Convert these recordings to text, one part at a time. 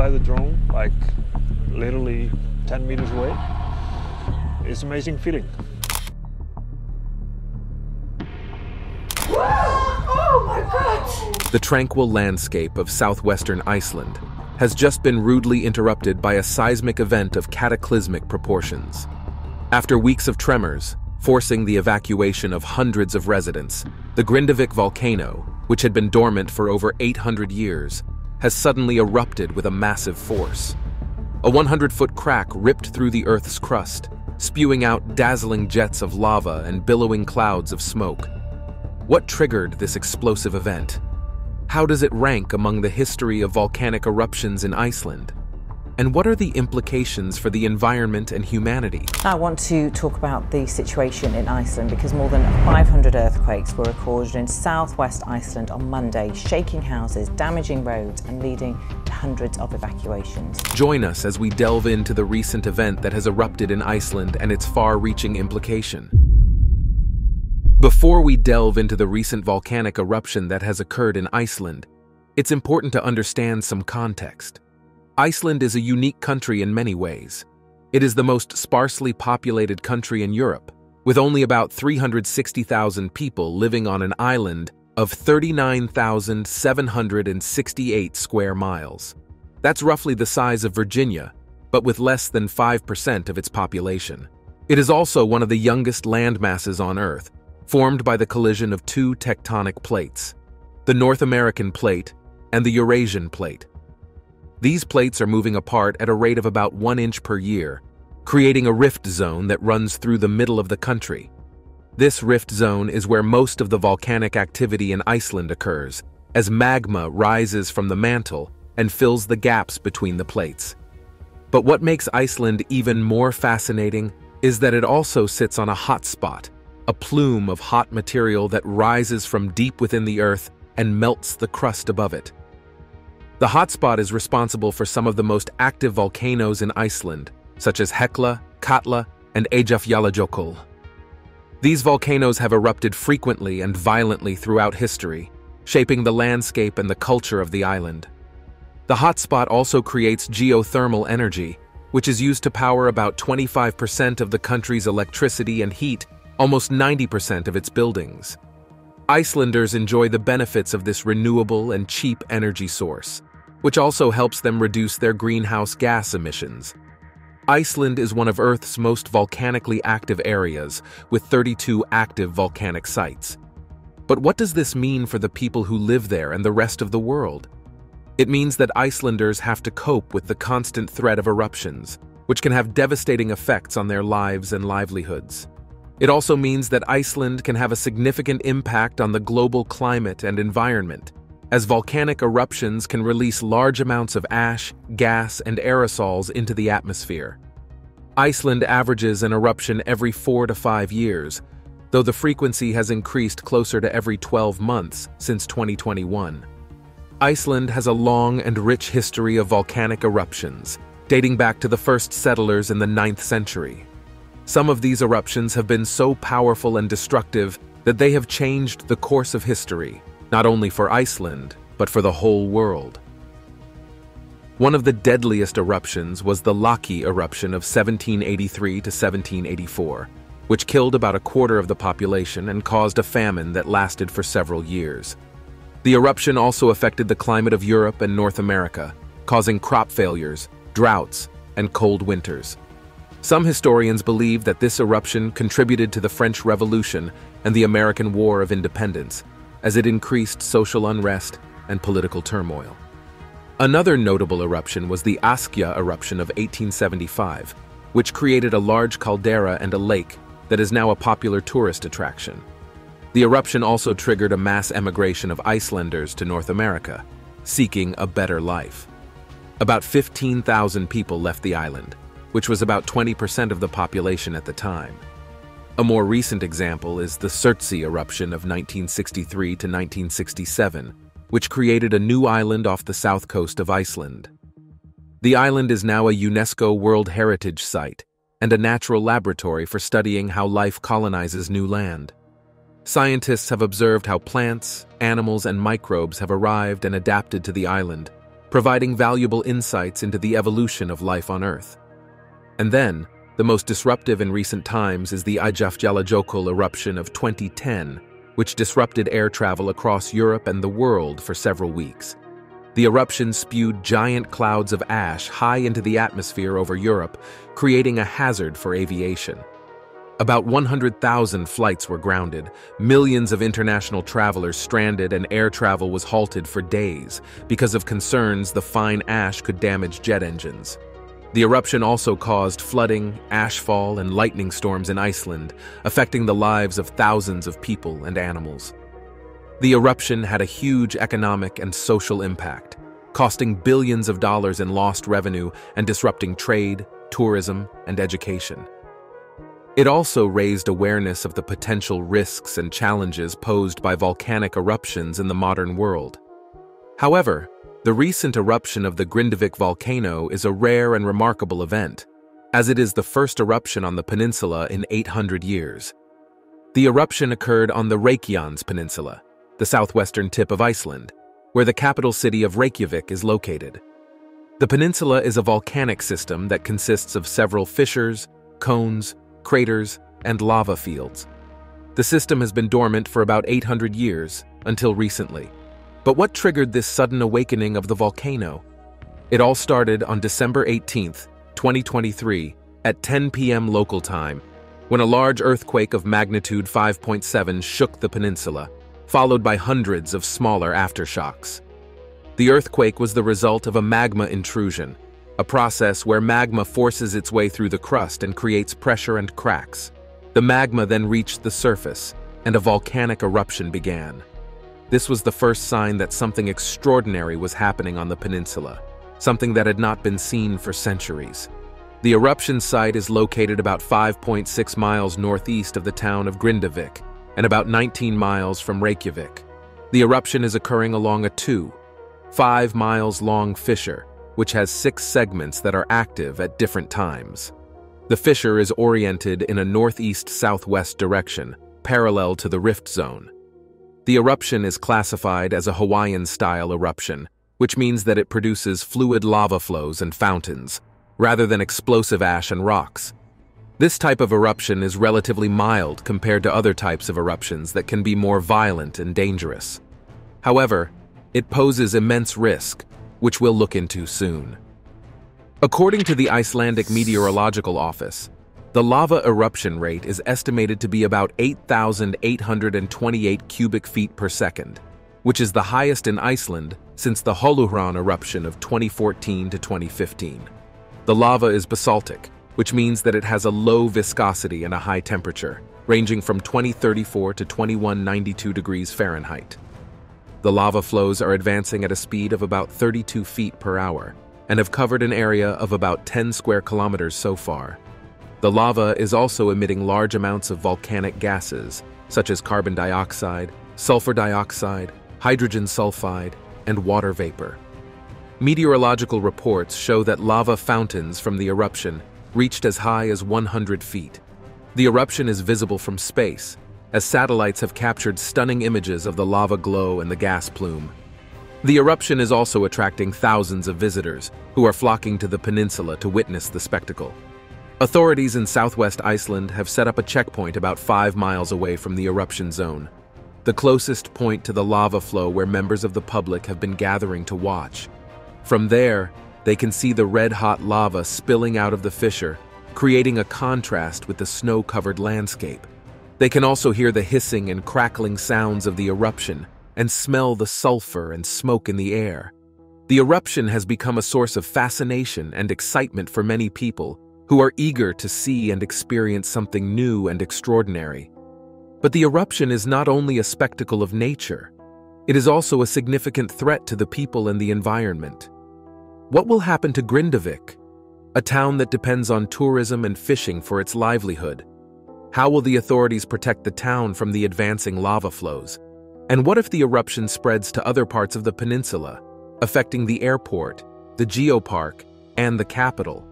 fly the drone like literally 10 meters away. It's amazing feeling. The tranquil landscape of southwestern Iceland has just been rudely interrupted by a seismic event of cataclysmic proportions. After weeks of tremors, forcing the evacuation of hundreds of residents, the Grindavik volcano, which had been dormant for over 800 years, has suddenly erupted with a massive force. A 100-foot crack ripped through the Earth's crust, spewing out dazzling jets of lava and billowing clouds of smoke. What triggered this explosive event? How does it rank among the history of volcanic eruptions in Iceland? And what are the implications for the environment and humanity? I want to talk about the situation in Iceland because more than 500 earthquakes were recorded in southwest Iceland on Monday, shaking houses, damaging roads, and leading to hundreds of evacuations. Join us as we delve into the recent event that has erupted in Iceland and its far reaching implication. Before we delve into the recent volcanic eruption that has occurred in Iceland, it's important to understand some context. Iceland is a unique country in many ways. It is the most sparsely populated country in Europe, with only about 360,000 people living on an island of 39,768 square miles. That's roughly the size of Virginia, but with less than 5% of its population. It is also one of the youngest land masses on Earth, formed by the collision of two tectonic plates, the North American plate and the Eurasian plate. These plates are moving apart at a rate of about one inch per year, creating a rift zone that runs through the middle of the country. This rift zone is where most of the volcanic activity in Iceland occurs, as magma rises from the mantle and fills the gaps between the plates. But what makes Iceland even more fascinating is that it also sits on a hot spot, a plume of hot material that rises from deep within the earth and melts the crust above it. The hotspot is responsible for some of the most active volcanoes in Iceland, such as Hekla, Katla, and Eyjafjallajökull. These volcanoes have erupted frequently and violently throughout history, shaping the landscape and the culture of the island. The hotspot also creates geothermal energy, which is used to power about 25% of the country's electricity and heat almost 90% of its buildings. Icelanders enjoy the benefits of this renewable and cheap energy source, which also helps them reduce their greenhouse gas emissions. Iceland is one of Earth's most volcanically active areas, with 32 active volcanic sites. But what does this mean for the people who live there and the rest of the world? It means that Icelanders have to cope with the constant threat of eruptions, which can have devastating effects on their lives and livelihoods. It also means that Iceland can have a significant impact on the global climate and environment, as volcanic eruptions can release large amounts of ash, gas, and aerosols into the atmosphere. Iceland averages an eruption every four to five years, though the frequency has increased closer to every 12 months since 2021. Iceland has a long and rich history of volcanic eruptions, dating back to the first settlers in the 9th century. Some of these eruptions have been so powerful and destructive that they have changed the course of history, not only for Iceland, but for the whole world. One of the deadliest eruptions was the Laki eruption of 1783 to 1784, which killed about a quarter of the population and caused a famine that lasted for several years. The eruption also affected the climate of Europe and North America, causing crop failures, droughts, and cold winters. Some historians believe that this eruption contributed to the French Revolution and the American War of Independence, as it increased social unrest and political turmoil. Another notable eruption was the Askja eruption of 1875, which created a large caldera and a lake that is now a popular tourist attraction. The eruption also triggered a mass emigration of Icelanders to North America, seeking a better life. About 15,000 people left the island, which was about 20% of the population at the time. A more recent example is the Surtsey eruption of 1963 to 1967, which created a new island off the south coast of Iceland. The island is now a UNESCO World Heritage Site and a natural laboratory for studying how life colonizes new land. Scientists have observed how plants, animals, and microbes have arrived and adapted to the island, providing valuable insights into the evolution of life on Earth. And then, the most disruptive in recent times is the Eyjafjallajökull eruption of 2010, which disrupted air travel across Europe and the world for several weeks. The eruption spewed giant clouds of ash high into the atmosphere over Europe, creating a hazard for aviation. About 100,000 flights were grounded, millions of international travelers stranded, and air travel was halted for days because of concerns the fine ash could damage jet engines. The eruption also caused flooding, ashfall, and lightning storms in Iceland, affecting the lives of thousands of people and animals. The eruption had a huge economic and social impact, costing billions of dollars in lost revenue and disrupting trade, tourism, and education. It also raised awareness of the potential risks and challenges posed by volcanic eruptions in the modern world. However, the recent eruption of the Grindavik volcano is a rare and remarkable event, as it is the first eruption on the peninsula in 800 years. The eruption occurred on the Reykjanes Peninsula, the southwestern tip of Iceland, where the capital city of Reykjavik is located. The peninsula is a volcanic system that consists of several fissures, cones, craters, and lava fields. The system has been dormant for about 800 years, until recently. But what triggered this sudden awakening of the volcano? It all started on December 18, 2023, at 10 p.m. local time, when a large earthquake of magnitude 5.7 shook the peninsula, followed by hundreds of smaller aftershocks. The earthquake was the result of a magma intrusion, a process where magma forces its way through the crust and creates pressure and cracks. The magma then reached the surface, and a volcanic eruption began. This was the first sign that something extraordinary was happening on the peninsula, something that had not been seen for centuries. The eruption site is located about 5.6 miles northeast of the town of Grindavik, and about 19 miles from Reykjavik. The eruption is occurring along a 2, 5 miles long fissure, which has six segments that are active at different times. The fissure is oriented in a northeast-southwest direction, parallel to the rift zone. The eruption is classified as a Hawaiian-style eruption, which means that it produces fluid lava flows and fountains, rather than explosive ash and rocks, this type of eruption is relatively mild compared to other types of eruptions that can be more violent and dangerous. However, it poses immense risk, which we'll look into soon. According to the Icelandic Meteorological Office, the lava eruption rate is estimated to be about 8,828 cubic feet per second, which is the highest in Iceland since the Holuhraun eruption of 2014 to 2015. The lava is basaltic, which means that it has a low viscosity and a high temperature, ranging from 2034 to 2192 degrees Fahrenheit. The lava flows are advancing at a speed of about 32 feet per hour and have covered an area of about 10 square kilometers so far. The lava is also emitting large amounts of volcanic gases, such as carbon dioxide, sulfur dioxide, hydrogen sulfide, and water vapor. Meteorological reports show that lava fountains from the eruption reached as high as 100 feet. The eruption is visible from space, as satellites have captured stunning images of the lava glow and the gas plume. The eruption is also attracting thousands of visitors who are flocking to the peninsula to witness the spectacle. Authorities in southwest Iceland have set up a checkpoint about five miles away from the eruption zone, the closest point to the lava flow where members of the public have been gathering to watch. From there, they can see the red-hot lava spilling out of the fissure, creating a contrast with the snow-covered landscape. They can also hear the hissing and crackling sounds of the eruption and smell the sulfur and smoke in the air. The eruption has become a source of fascination and excitement for many people who are eager to see and experience something new and extraordinary. But the eruption is not only a spectacle of nature, it is also a significant threat to the people and the environment. What will happen to Grindavik, a town that depends on tourism and fishing for its livelihood? How will the authorities protect the town from the advancing lava flows? And what if the eruption spreads to other parts of the peninsula, affecting the airport, the geopark, and the capital?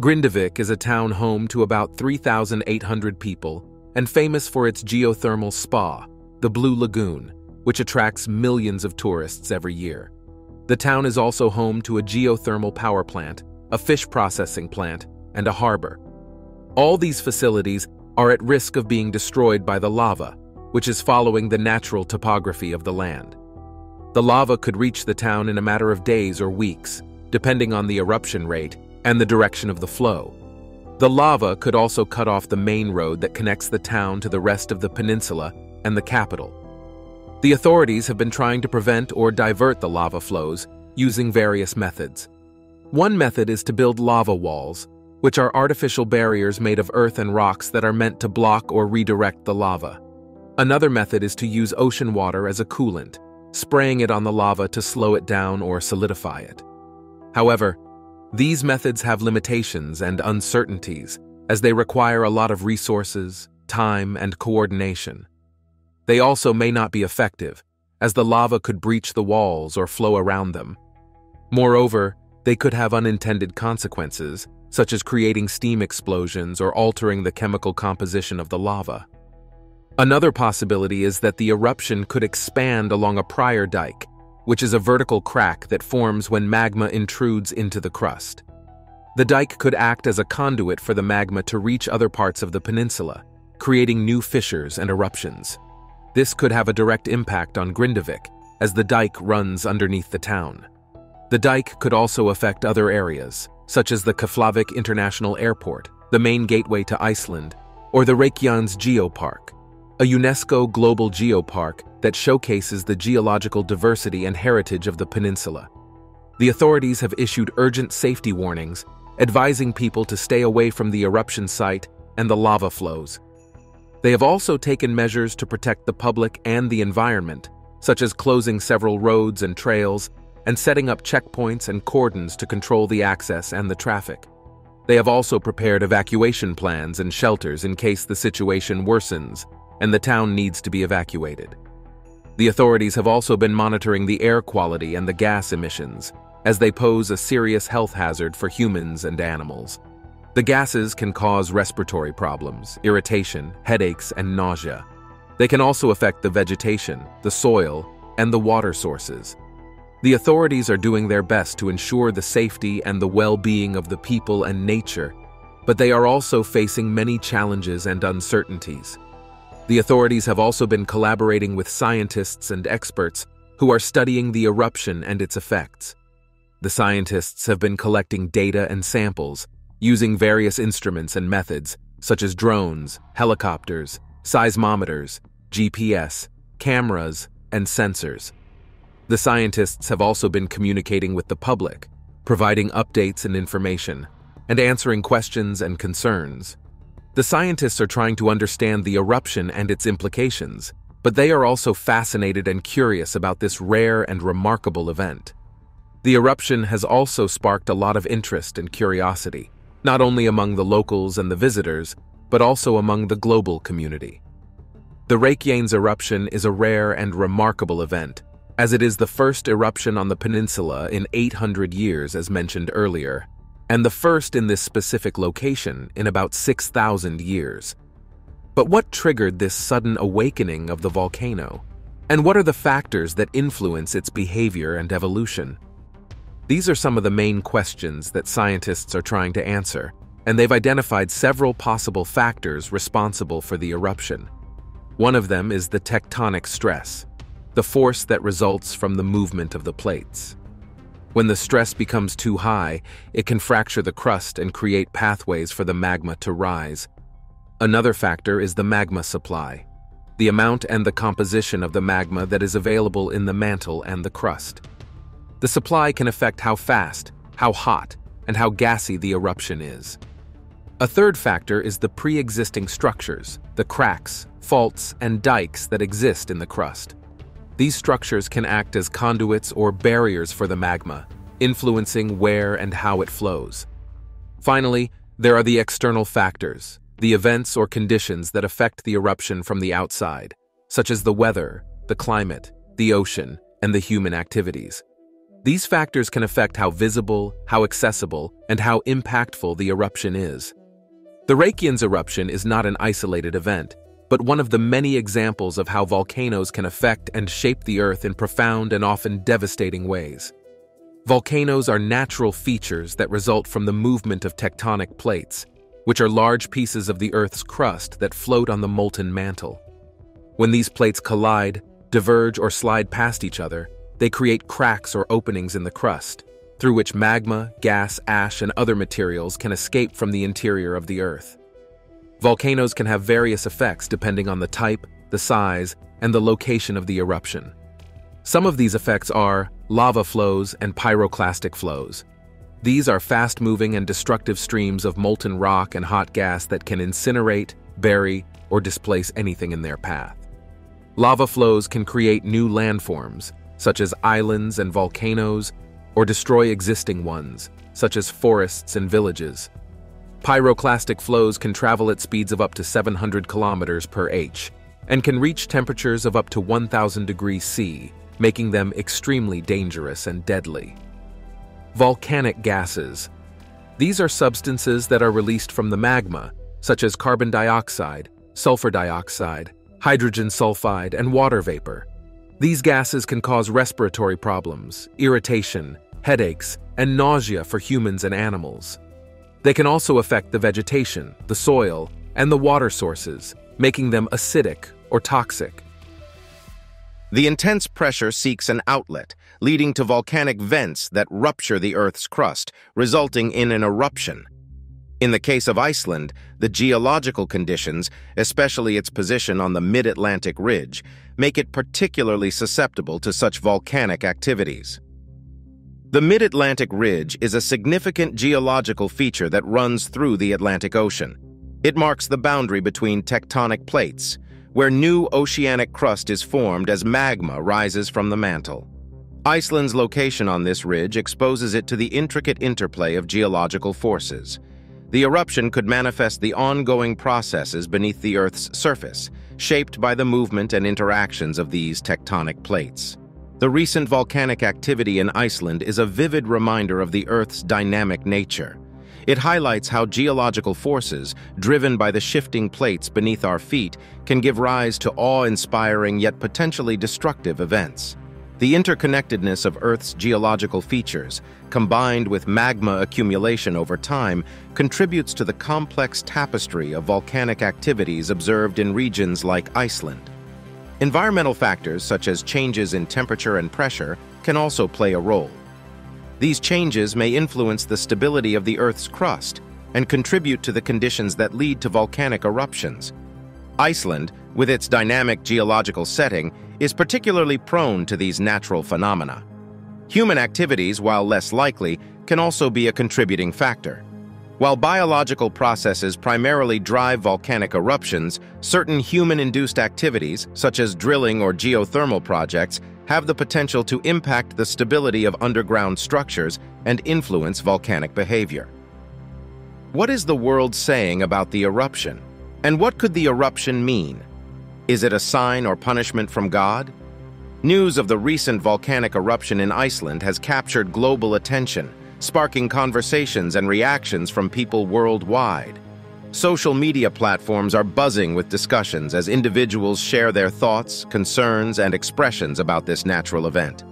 Grindavik is a town home to about 3,800 people and famous for its geothermal spa, the Blue Lagoon, which attracts millions of tourists every year. The town is also home to a geothermal power plant, a fish processing plant, and a harbor. All these facilities are at risk of being destroyed by the lava, which is following the natural topography of the land. The lava could reach the town in a matter of days or weeks, depending on the eruption rate and the direction of the flow. The lava could also cut off the main road that connects the town to the rest of the peninsula and the capital. The authorities have been trying to prevent or divert the lava flows using various methods. One method is to build lava walls, which are artificial barriers made of earth and rocks that are meant to block or redirect the lava. Another method is to use ocean water as a coolant, spraying it on the lava to slow it down or solidify it. However, these methods have limitations and uncertainties as they require a lot of resources, time, and coordination. They also may not be effective, as the lava could breach the walls or flow around them. Moreover, they could have unintended consequences, such as creating steam explosions or altering the chemical composition of the lava. Another possibility is that the eruption could expand along a prior dike, which is a vertical crack that forms when magma intrudes into the crust. The dike could act as a conduit for the magma to reach other parts of the peninsula, creating new fissures and eruptions. This could have a direct impact on Grindavik, as the dike runs underneath the town. The dike could also affect other areas, such as the Keflavik International Airport, the main gateway to Iceland, or the Reykjanes Geopark, a UNESCO global geopark that showcases the geological diversity and heritage of the peninsula. The authorities have issued urgent safety warnings, advising people to stay away from the eruption site and the lava flows. They have also taken measures to protect the public and the environment, such as closing several roads and trails and setting up checkpoints and cordons to control the access and the traffic. They have also prepared evacuation plans and shelters in case the situation worsens and the town needs to be evacuated. The authorities have also been monitoring the air quality and the gas emissions, as they pose a serious health hazard for humans and animals. The gases can cause respiratory problems, irritation, headaches, and nausea. They can also affect the vegetation, the soil, and the water sources. The authorities are doing their best to ensure the safety and the well-being of the people and nature, but they are also facing many challenges and uncertainties. The authorities have also been collaborating with scientists and experts who are studying the eruption and its effects. The scientists have been collecting data and samples using various instruments and methods such as drones, helicopters, seismometers, GPS, cameras, and sensors. The scientists have also been communicating with the public, providing updates and information, and answering questions and concerns. The scientists are trying to understand the eruption and its implications, but they are also fascinated and curious about this rare and remarkable event. The eruption has also sparked a lot of interest and curiosity, not only among the locals and the visitors, but also among the global community. The Reykjanes eruption is a rare and remarkable event, as it is the first eruption on the peninsula in 800 years as mentioned earlier, and the first in this specific location in about 6,000 years. But what triggered this sudden awakening of the volcano? And what are the factors that influence its behavior and evolution? These are some of the main questions that scientists are trying to answer, and they've identified several possible factors responsible for the eruption. One of them is the tectonic stress, the force that results from the movement of the plates. When the stress becomes too high, it can fracture the crust and create pathways for the magma to rise. Another factor is the magma supply, the amount and the composition of the magma that is available in the mantle and the crust. The supply can affect how fast, how hot, and how gassy the eruption is. A third factor is the pre-existing structures, the cracks, faults, and dikes that exist in the crust. These structures can act as conduits or barriers for the magma, influencing where and how it flows. Finally, there are the external factors, the events or conditions that affect the eruption from the outside, such as the weather, the climate, the ocean, and the human activities. These factors can affect how visible, how accessible, and how impactful the eruption is. The Reykjanes eruption is not an isolated event but one of the many examples of how volcanoes can affect and shape the Earth in profound and often devastating ways. Volcanoes are natural features that result from the movement of tectonic plates, which are large pieces of the Earth's crust that float on the molten mantle. When these plates collide, diverge, or slide past each other, they create cracks or openings in the crust, through which magma, gas, ash, and other materials can escape from the interior of the Earth. Volcanoes can have various effects depending on the type, the size, and the location of the eruption. Some of these effects are lava flows and pyroclastic flows. These are fast-moving and destructive streams of molten rock and hot gas that can incinerate, bury, or displace anything in their path. Lava flows can create new landforms, such as islands and volcanoes, or destroy existing ones, such as forests and villages. Pyroclastic flows can travel at speeds of up to 700 kilometers per h and can reach temperatures of up to 1000 degrees C, making them extremely dangerous and deadly. Volcanic gases. These are substances that are released from the magma, such as carbon dioxide, sulfur dioxide, hydrogen sulfide, and water vapor. These gases can cause respiratory problems, irritation, headaches, and nausea for humans and animals. They can also affect the vegetation, the soil, and the water sources, making them acidic or toxic. The intense pressure seeks an outlet, leading to volcanic vents that rupture the Earth's crust, resulting in an eruption. In the case of Iceland, the geological conditions, especially its position on the mid-Atlantic ridge, make it particularly susceptible to such volcanic activities. The mid-Atlantic ridge is a significant geological feature that runs through the Atlantic Ocean. It marks the boundary between tectonic plates, where new oceanic crust is formed as magma rises from the mantle. Iceland's location on this ridge exposes it to the intricate interplay of geological forces. The eruption could manifest the ongoing processes beneath the Earth's surface, shaped by the movement and interactions of these tectonic plates. The recent volcanic activity in Iceland is a vivid reminder of the Earth's dynamic nature. It highlights how geological forces, driven by the shifting plates beneath our feet, can give rise to awe-inspiring yet potentially destructive events. The interconnectedness of Earth's geological features, combined with magma accumulation over time, contributes to the complex tapestry of volcanic activities observed in regions like Iceland. Environmental factors such as changes in temperature and pressure can also play a role. These changes may influence the stability of the Earth's crust and contribute to the conditions that lead to volcanic eruptions. Iceland, with its dynamic geological setting, is particularly prone to these natural phenomena. Human activities, while less likely, can also be a contributing factor. While biological processes primarily drive volcanic eruptions, certain human-induced activities, such as drilling or geothermal projects, have the potential to impact the stability of underground structures and influence volcanic behavior. What is the world saying about the eruption? And what could the eruption mean? Is it a sign or punishment from God? News of the recent volcanic eruption in Iceland has captured global attention, sparking conversations and reactions from people worldwide. Social media platforms are buzzing with discussions as individuals share their thoughts, concerns, and expressions about this natural event.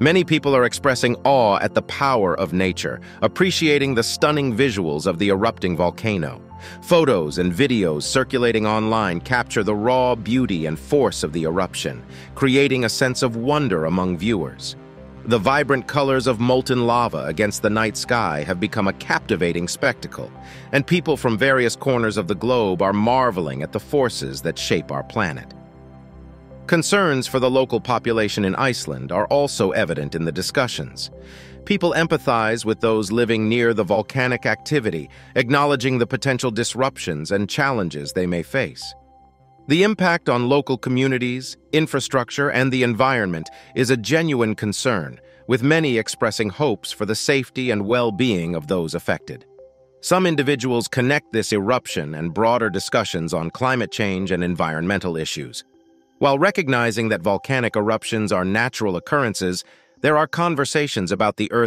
Many people are expressing awe at the power of nature, appreciating the stunning visuals of the erupting volcano. Photos and videos circulating online capture the raw beauty and force of the eruption, creating a sense of wonder among viewers. The vibrant colors of molten lava against the night sky have become a captivating spectacle, and people from various corners of the globe are marveling at the forces that shape our planet. Concerns for the local population in Iceland are also evident in the discussions. People empathize with those living near the volcanic activity, acknowledging the potential disruptions and challenges they may face. The impact on local communities, infrastructure, and the environment is a genuine concern, with many expressing hopes for the safety and well-being of those affected. Some individuals connect this eruption and broader discussions on climate change and environmental issues. While recognizing that volcanic eruptions are natural occurrences, there are conversations about the Earth's